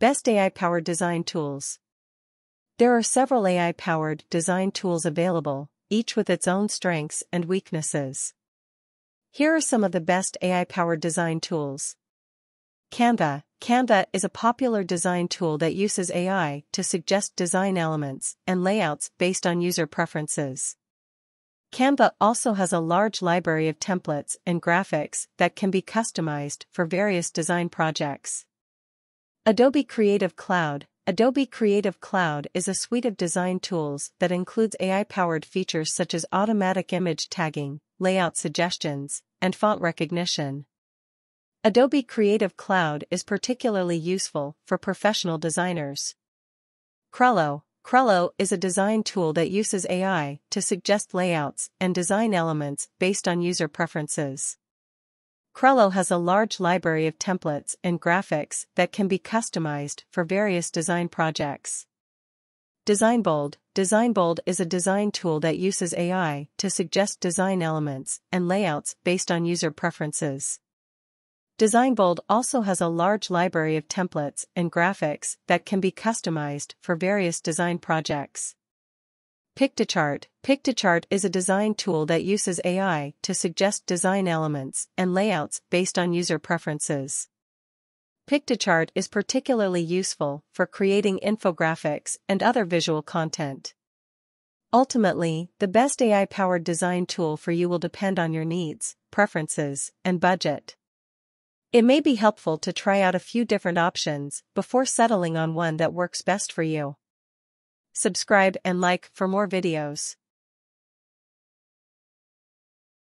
Best AI-powered design tools. There are several AI-powered design tools available, each with its own strengths and weaknesses. Here are some of the best AI-powered design tools. Canva. Canva is a popular design tool that uses AI to suggest design elements and layouts based on user preferences. Canva also has a large library of templates and graphics that can be customized for various design projects. Adobe Creative Cloud Adobe Creative Cloud is a suite of design tools that includes AI-powered features such as automatic image tagging, layout suggestions, and font recognition. Adobe Creative Cloud is particularly useful for professional designers. Crello Crello is a design tool that uses AI to suggest layouts and design elements based on user preferences. Crello has a large library of templates and graphics that can be customized for various design projects. DesignBold DesignBold is a design tool that uses AI to suggest design elements and layouts based on user preferences. DesignBold also has a large library of templates and graphics that can be customized for various design projects. Piktochart Piktochart is a design tool that uses AI to suggest design elements and layouts based on user preferences. Piktochart is particularly useful for creating infographics and other visual content. Ultimately, the best AI-powered design tool for you will depend on your needs, preferences, and budget. It may be helpful to try out a few different options before settling on one that works best for you. Subscribe and like for more videos.